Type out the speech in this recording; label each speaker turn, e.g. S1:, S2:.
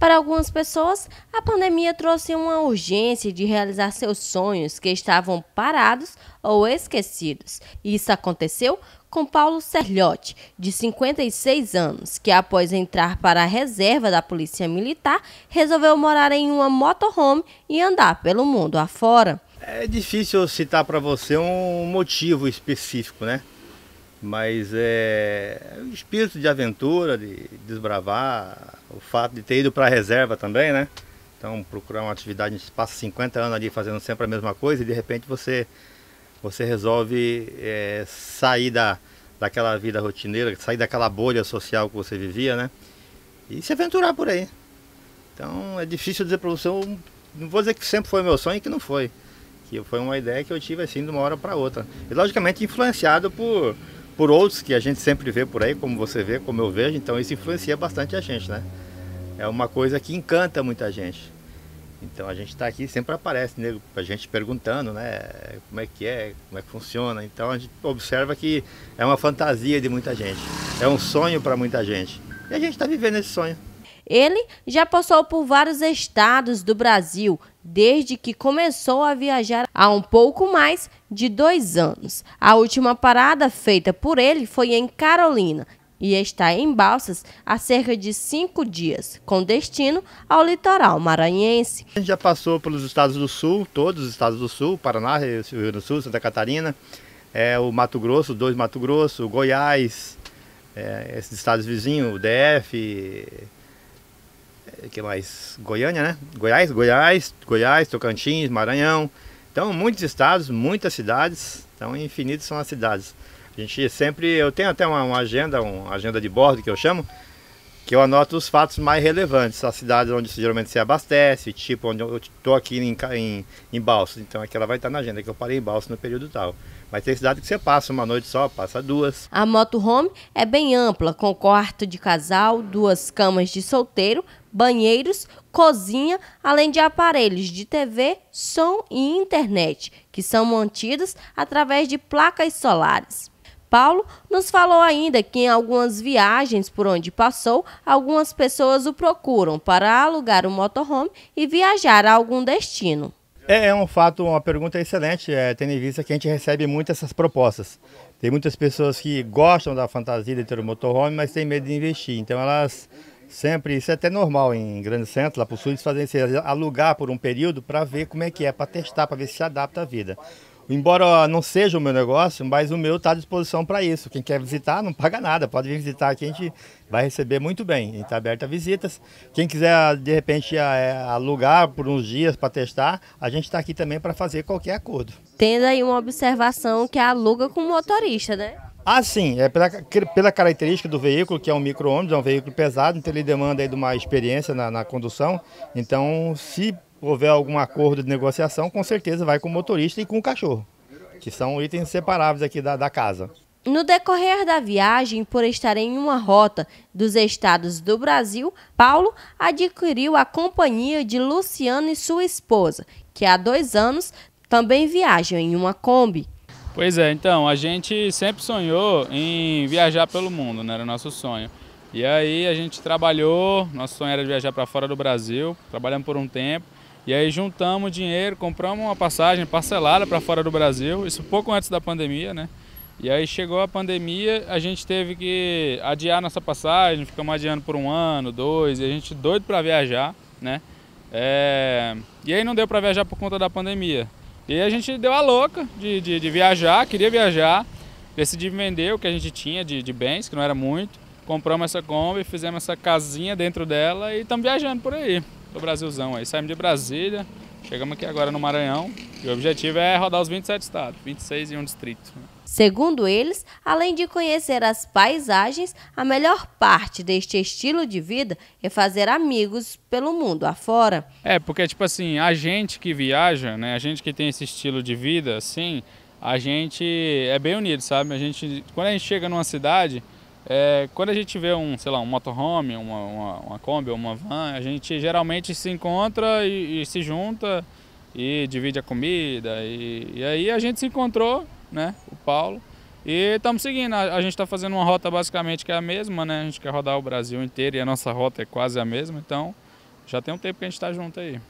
S1: Para algumas pessoas, a pandemia trouxe uma urgência de realizar seus sonhos que estavam parados ou esquecidos. Isso aconteceu com Paulo Serliotti, de 56 anos, que após entrar para a reserva da Polícia Militar, resolveu morar em uma motorhome e andar pelo mundo afora.
S2: É difícil citar para você um motivo específico, né? Mas é o espírito de aventura, de desbravar, o fato de ter ido para a reserva também, né? Então procurar uma atividade, a gente passa 50 anos ali fazendo sempre a mesma coisa e de repente você, você resolve é, sair da, daquela vida rotineira, sair daquela bolha social que você vivia, né? E se aventurar por aí. Então é difícil dizer para você, não vou dizer que sempre foi meu sonho que não foi. Que foi uma ideia que eu tive assim de uma hora para outra. E logicamente influenciado por por outros que a gente sempre vê por aí, como você vê, como eu vejo, então isso influencia bastante a gente, né? É uma coisa que encanta muita gente. Então a gente está aqui, sempre aparece nego a gente perguntando, né? Como é que é, como é que funciona. Então a gente observa que é uma fantasia de muita gente, é um sonho para muita gente. E a gente está vivendo esse sonho.
S1: Ele já passou por vários estados do Brasil desde que começou a viajar há um pouco mais de dois anos. A última parada feita por ele foi em Carolina e está em Balsas há cerca de cinco dias, com destino ao litoral maranhense.
S2: A gente já passou pelos estados do sul, todos os estados do sul, Paraná, Rio Grande do Sul, Santa Catarina, é, o Mato Grosso, dois Mato Grosso, Goiás, é, esses estados vizinhos, o DF, que mais? Goiânia, né? Goiás, Goiás, Goiás, Tocantins, Maranhão. Então, muitos estados, muitas cidades, então infinitas são as cidades. A gente sempre, eu tenho até uma, uma, agenda, uma agenda de bordo que eu chamo, que eu anoto os fatos mais relevantes, as cidades onde geralmente se abastece, tipo onde eu estou aqui em, em, em Balsas, então aquela vai estar na agenda, que eu parei em Balsas no período tal. Mas tem cidade que você passa uma noite só, passa duas.
S1: A motorhome é bem ampla, com quarto de casal, duas camas de solteiro, banheiros, cozinha, além de aparelhos de TV, som e internet, que são mantidos através de placas solares. Paulo nos falou ainda que em algumas viagens por onde passou, algumas pessoas o procuram para alugar um motorhome e viajar a algum destino.
S2: É, é um fato, uma pergunta excelente, é, tendo em vista que a gente recebe muitas essas propostas. Tem muitas pessoas que gostam da fantasia de ter um motorhome, mas têm medo de investir. Então elas sempre, isso é até normal em grandes centros, lá para o sul, eles fazem isso, alugar por um período para ver como é que é, para testar, para ver se se adapta à vida. Embora não seja o meu negócio, mas o meu está à disposição para isso. Quem quer visitar não paga nada, pode vir visitar aqui, a gente vai receber muito bem. Está aberto a visitas. Quem quiser, de repente, é, alugar por uns dias para testar, a gente está aqui também para fazer qualquer acordo.
S1: Tendo aí uma observação que aluga com motorista, né?
S2: Ah, sim, é pela, pela característica do veículo, que é um micro-ônibus, é um veículo pesado, então ele demanda aí de uma experiência na, na condução. Então, se houver algum acordo de negociação, com certeza vai com o motorista e com o cachorro, que são itens separáveis aqui da, da casa.
S1: No decorrer da viagem, por estar em uma rota dos estados do Brasil, Paulo adquiriu a companhia de Luciano e sua esposa, que há dois anos também viajam em uma Kombi.
S3: Pois é, então, a gente sempre sonhou em viajar pelo mundo, né? Era o nosso sonho. E aí a gente trabalhou, nosso sonho era viajar para fora do Brasil, trabalhamos por um tempo. E aí juntamos dinheiro, compramos uma passagem parcelada para fora do Brasil, isso pouco antes da pandemia, né? E aí chegou a pandemia, a gente teve que adiar nossa passagem, ficamos adiando por um ano, dois, e a gente doido para viajar, né? É... E aí não deu para viajar por conta da pandemia. E a gente deu a louca de, de, de viajar, queria viajar, decidi vender o que a gente tinha de, de bens, que não era muito, compramos essa Kombi, fizemos essa casinha dentro dela e estamos viajando por aí do Brasilzão aí. Saímos de Brasília, chegamos aqui agora no Maranhão e o objetivo é rodar os 27 estados, 26 e um distrito.
S1: Segundo eles, além de conhecer as paisagens, a melhor parte deste estilo de vida é fazer amigos pelo mundo afora.
S3: É, porque tipo assim, a gente que viaja, né, a gente que tem esse estilo de vida assim, a gente é bem unido, sabe? A gente quando a gente chega numa cidade, é, quando a gente vê um, sei lá, um motorhome, uma, uma, uma Kombi uma van, a gente geralmente se encontra e, e se junta e divide a comida. E, e, aí a gente se encontrou, né, o Paulo, e estamos seguindo. A, a gente está fazendo uma rota basicamente que é a mesma, né? A gente quer rodar o Brasil inteiro e a nossa rota é quase a mesma, então já tem um tempo que a gente está junto aí.